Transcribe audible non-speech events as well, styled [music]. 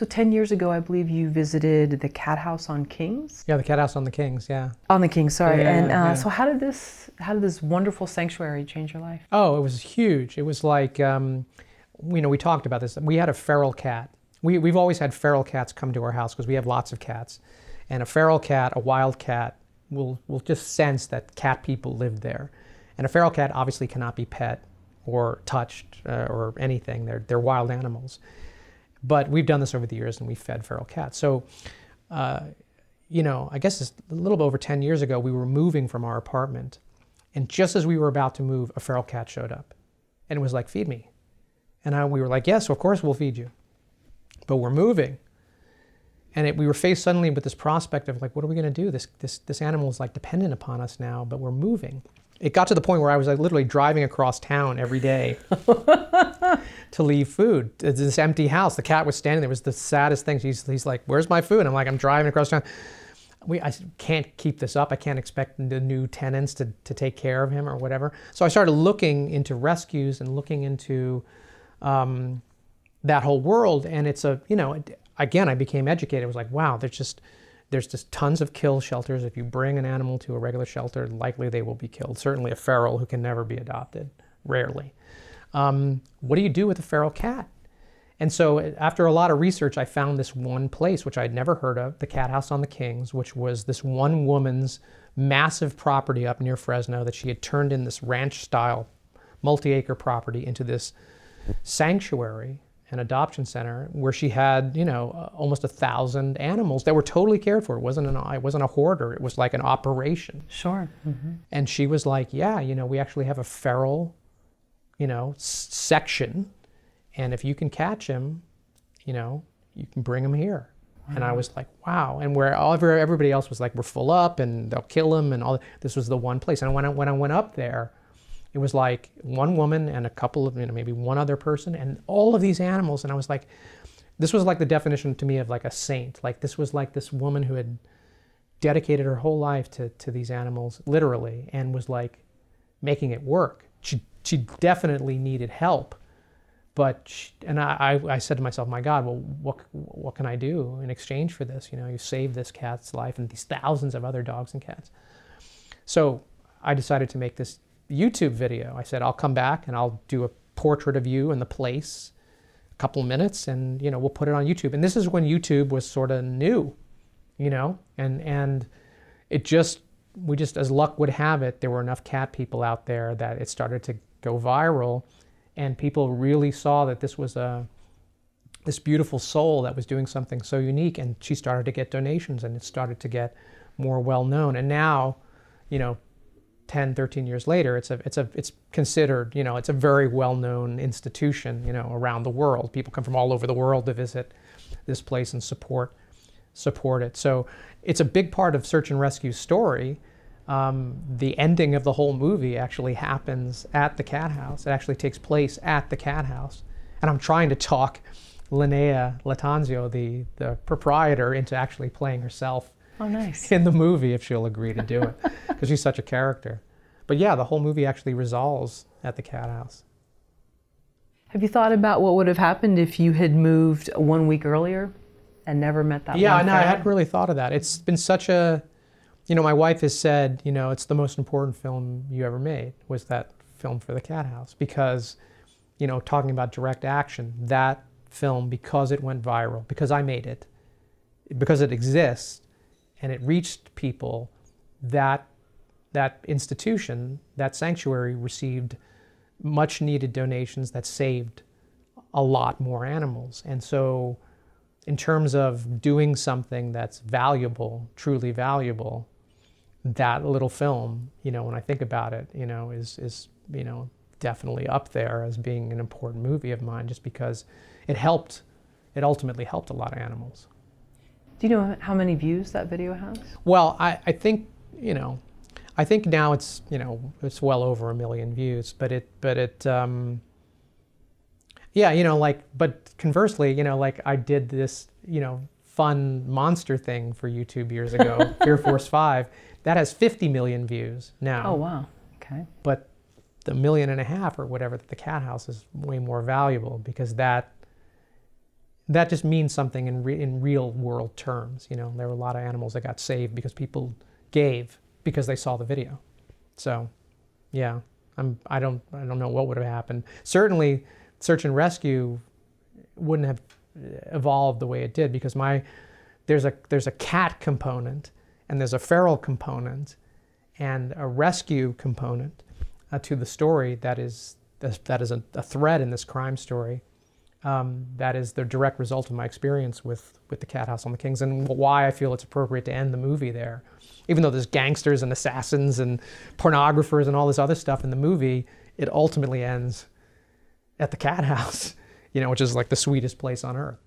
So 10 years ago, I believe you visited the cat house on Kings? Yeah, the cat house on the Kings, yeah. On the Kings, sorry. Yeah, and uh, yeah. so how did this how did this wonderful sanctuary change your life? Oh, it was huge. It was like, um, you know, we talked about this. We had a feral cat. We, we've always had feral cats come to our house because we have lots of cats. And a feral cat, a wild cat, will, will just sense that cat people live there. And a feral cat obviously cannot be pet or touched uh, or anything. They're, they're wild animals. But we've done this over the years and we've fed feral cats. So, uh, you know, I guess it's a little bit over 10 years ago, we were moving from our apartment. And just as we were about to move, a feral cat showed up. And it was like, feed me. And I, we were like, yes, of course we'll feed you. But we're moving. And it, we were faced suddenly with this prospect of like, what are we going to do? This, this, this animal is like dependent upon us now, but we're moving. It got to the point where I was like literally driving across town every day [laughs] to leave food. It's this empty house. The cat was standing there. It was the saddest thing. He's, he's like, where's my food? I'm like, I'm driving across town. We, I can't keep this up. I can't expect the new tenants to, to take care of him or whatever. So I started looking into rescues and looking into um, that whole world. And it's a, you know, again, I became educated. I was like, wow, there's just, there's just tons of kill shelters. If you bring an animal to a regular shelter, likely they will be killed. Certainly a feral who can never be adopted, rarely. Um, what do you do with a feral cat? And so after a lot of research, I found this one place, which I'd never heard of, the Cat House on the Kings, which was this one woman's massive property up near Fresno that she had turned in this ranch style multi-acre property into this sanctuary an adoption center where she had, you know, almost a thousand animals that were totally cared for. It wasn't an, it wasn't a hoarder. It was like an operation. Sure. Mm-hmm. And she was like, yeah, you know, we actually have a feral, you know, s- section, and if you can catch him, you know, you can bring him here. Wow. And I was like, wow. And where all everybody else was like, we're full up and they'll kill him and all. This was the one place. And when I, when I went up there, it was like one woman and a couple of, you know, maybe one other person and all of these animals. And I was like, this was like the definition to me of like a saint. Like this was like this woman who had dedicated her whole life to, to these animals, literally, and was like making it work. She, she definitely needed help. But, she, and I, I said to myself, my God, well, what, what can I do in exchange for this? You know, you saved this cat's life and these thousands of other dogs and cats. So I decided to make this YouTube video. I said, I'll come back and I'll do a portrait of you and the place, a couple minutes, and you know, we'll put it on YouTube. And this is when YouTube was sort of new, you know, and and it just we just as luck would have it, there were enough cat people out there that it started to go viral, and people really saw that this was a this beautiful soul that was doing something so unique, and she started to get donations, and it started to get more well known. And now, you know, 10, 13 years later, it's a, it's a, it's considered, you know, it's a very well-known institution, you know, around the world. People come from all over the world to visit this place and support, support it. So it's a big part of search and rescue story. Um, the ending of the whole movie actually happens at the cat house. It actually takes place at the cat house. And I'm trying to talk Lynea Lattanzio, the, the proprietor, into actually playing herself Oh, nice. [laughs] In the movie, if she'll agree to do it, because she's such a character. But yeah, the whole movie actually resolves at the cat house. Have you thought about what would have happened if you had moved one week earlier and never met that? Yeah, no, I hadn't really thought of that. It's been such a, you know, my wife has said, you know, it's the most important film you ever made was that film for the cat house because, you know, talking about direct action, that film because it went viral, because I made it, because it exists and it reached people, that that institution, that sanctuary received much needed donations that saved a lot more animals. And so in terms of doing something that's valuable, truly valuable, that little film, you know, when I think about it, you know, is is, you know, definitely up there as being an important movie of mine just because it helped it ultimately helped a lot of animals. Do you know how many views that video has? Well, I, I think, you know, I think now it's, you know, it's well over a million views, but it, but it, um, yeah, you know, like, but conversely, you know, like I did this, you know, fun monster thing for YouTube years ago, [laughs] Fear Force 5, that has 50 million views now. Oh, wow. Okay. But the million and a half or whatever that the cat house is way more valuable because that that just means something in re- in real world terms. You know, there were a lot of animals that got saved because people gave because they saw the video. So, yeah, I'm I don't I don't know what would have happened. Certainly, search and rescue wouldn't have evolved the way it did because my there's a there's a cat component and there's a feral component and a rescue component uh, to the story that is that is a, a thread in this crime story. Um, that is the direct result of my experience with with the Cat House on the Kings and why I feel it's appropriate to end the movie there. Even though there's gangsters and assassins and pornographers and all this other stuff in the movie, it ultimately ends at the Cat House, [laughs] you know, which is like the sweetest place on earth.